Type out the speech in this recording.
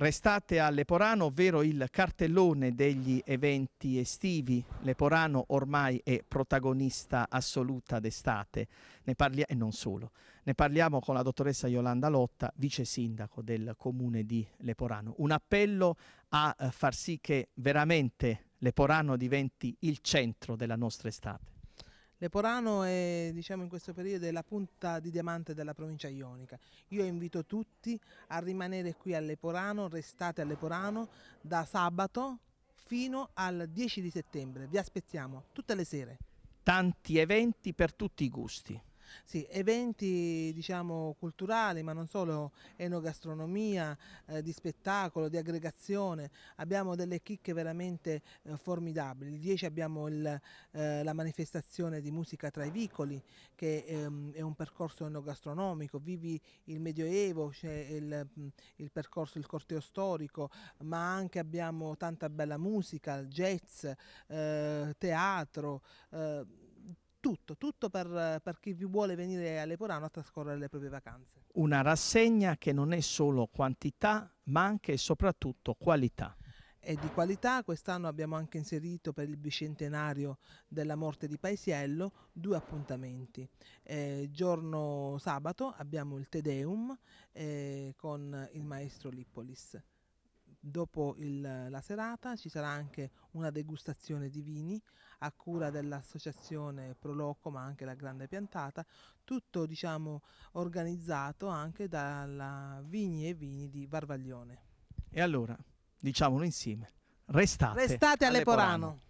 Restate a Leporano, ovvero il cartellone degli eventi estivi. Leporano ormai è protagonista assoluta d'estate, ne parlia- e non solo. Ne parliamo con la dottoressa Yolanda Lotta, vice sindaco del comune di Leporano. Un appello a eh, far sì che veramente Leporano diventi il centro della nostra estate. Leporano è diciamo, in questo periodo la punta di diamante della provincia ionica. Io invito tutti a rimanere qui a Leporano, restate a Leporano da sabato fino al 10 di settembre. Vi aspettiamo tutte le sere. Tanti eventi per tutti i gusti. Sì, eventi diciamo culturali, ma non solo enogastronomia, eh, di spettacolo, di aggregazione. Abbiamo delle chicche veramente eh, formidabili. Il 10 abbiamo il, eh, la manifestazione di musica tra i vicoli, che ehm, è un percorso enogastronomico. Vivi il Medioevo, c'è il, il, percorso, il corteo storico, ma anche abbiamo tanta bella musica, jazz, eh, teatro eh, tutto, tutto per, per, chi vuole venire a Leporano a trascorrere le proprie vacanze. Una rassegna che non è solo quantità, ma anche e soprattutto qualità. E di qualità quest'anno abbiamo anche inserito per il bicentenario della morte di Paesiello due appuntamenti. Eh, giorno sabato abbiamo il Te Deum eh, con il maestro Lippolis dopo il, la serata ci sarà anche una degustazione di vini a cura dell'associazione Proloco ma anche la Grande Piantata, tutto diciamo organizzato anche dalla Vigni e Vini di Varvaglione. E allora, diciamolo insieme, restate, restate a Leporano.